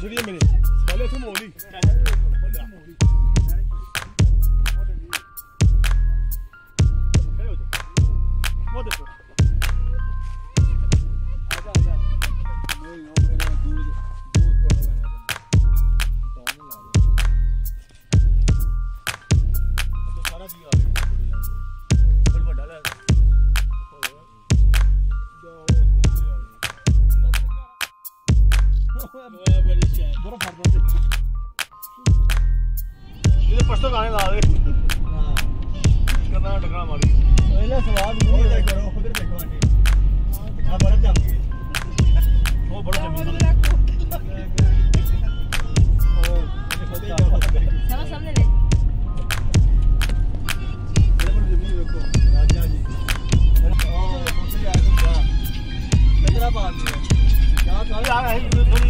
Juriye you Salih Tumoğlu. बड़ा फाड़ पड़ते ये पस्तो गाने ला दे करना टकरा मारी पहले सवाल ये है करो उधर देखो आगे हाँ बड़ा जम वो बड़ा जम चलो सामने ले राजा जी ओ कौन से यार तुम जा मेरा बात है क्या कर रहा है